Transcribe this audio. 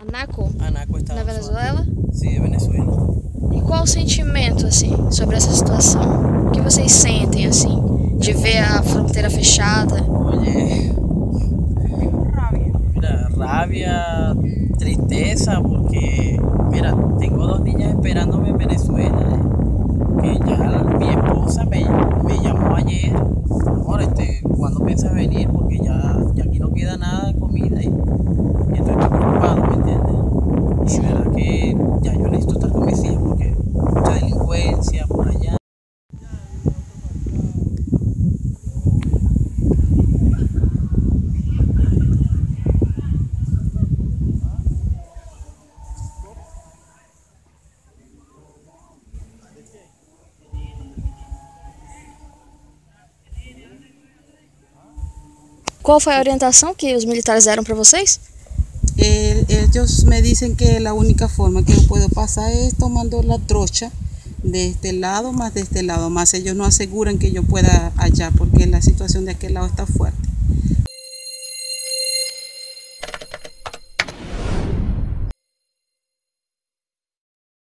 Anaco? Anaco está Na Venezuela? Sim, é Venezuela. E qual o sentimento, assim, sobre essa situação? O que vocês sentem, assim, de ver a fronteira fechada? Oye, mira, rabia, tristeza, porque, mira, tengo dos niñas esperándome en Venezuela, eh, que ya mi esposa me, me llamó ayer, amor, este, ¿cuándo piensas venir? Porque ya, ya aquí no queda nada de comida y, delincuencia por allá. Qual foi a orientação que os militares deram para vocês? Eh, ellos me dicen que la única forma que yo puedo pasar es tomando la trocha de este lado más de este lado, más ellos no aseguran que yo pueda allá porque la situación de aquel lado está fuerte.